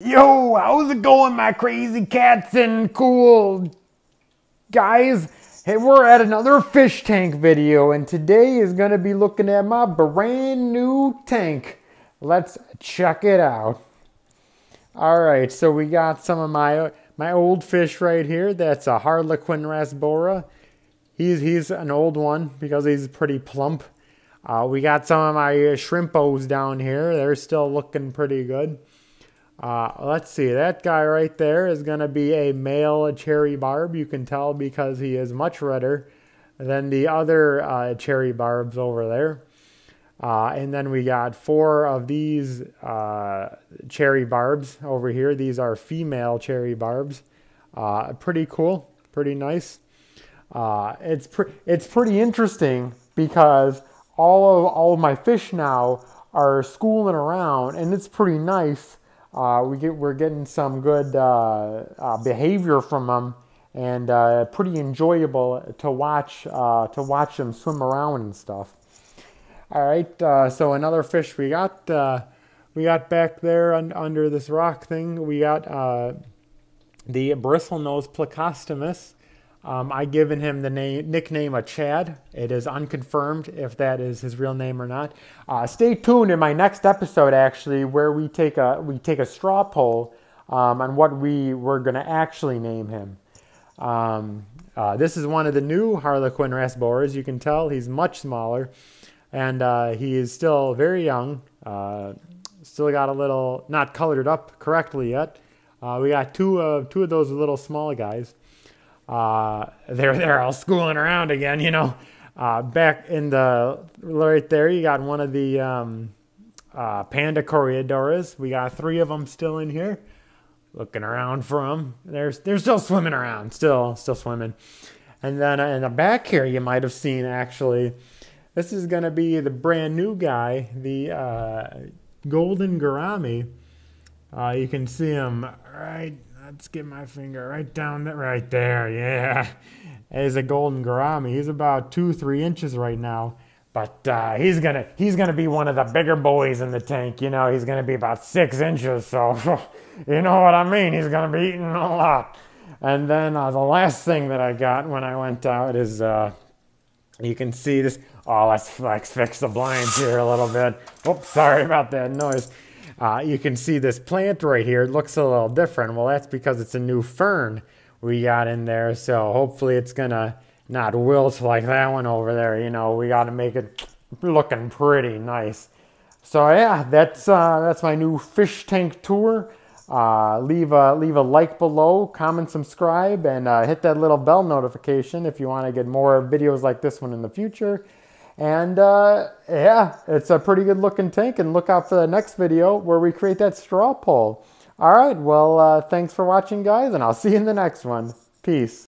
Yo, how's it going, my crazy cats and cool guys? Hey, we're at another fish tank video, and today is going to be looking at my brand new tank. Let's check it out. All right, so we got some of my my old fish right here. That's a Harlequin rasbora. He's he's an old one because he's pretty plump. Uh, we got some of my shrimpos down here. They're still looking pretty good. Uh, let's see, that guy right there is going to be a male cherry barb. You can tell because he is much redder than the other uh, cherry barbs over there. Uh, and then we got four of these uh, cherry barbs over here. These are female cherry barbs. Uh, pretty cool, pretty nice. Uh, it's pre- it's pretty interesting because all of all of my fish now are schooling around, and it's pretty nice uh, we get we're getting some good uh, uh, behavior from them, and uh, pretty enjoyable to watch uh, to watch them swim around and stuff. All right, uh, so another fish we got we got back there un- under this rock thing. We got the bristlenose plecostomus. Um, I given him the name nickname of Chad. It is unconfirmed if that is his real name or not. Uh, stay tuned in my next episode, actually, where we take a we take a straw poll um, on what we were going to actually name him. Um, uh, this is one of the new Harlequin rasboras. You can tell he's much smaller, and uh, he is still very young. Uh, still got a little not colored up correctly yet. Uh, we got two of two of those little small guys uh, they're all schooling around again. You know, uh, back in the right there, you got one of the um, uh, panda corydoras. We got three of them still in here, looking around for them. They're they're still swimming around, still still swimming. And then uh, in the back here, you might have seen actually. This is going to be the brand new guy, the uh, golden gourami. Uh, you can see him right Let's get my finger right down there, right there. Yeah, he's a golden gourami. He's about two, three inches right now, but uh, he's gonna he's gonna be one of the bigger boys in the tank. You know, he's gonna be about six inches. So, you know what I mean. He's gonna be eating a lot. And then uh, the last thing that I got when I went out is uh, you can see this. Oh, let's, let's fix the blinds here a little bit. Oops, sorry about that noise. Uh, you can see this plant right here. It looks a little different. Well, that's because it's a new fern we got in there. So hopefully it's going to not wilt like that one over there. You know, we got to make it looking pretty nice. So yeah, that's uh, that's my new fish tank tour. Uh, leave a leave a like below, comment, subscribe, and uh, hit that little bell notification if you want to get more videos like this one in the future. And uh, yeah, it's a pretty good looking tank. And look out for the next video where we create that straw poll. All right, well, uh, thanks for watching, guys, and I'll see you in the next one. Peace.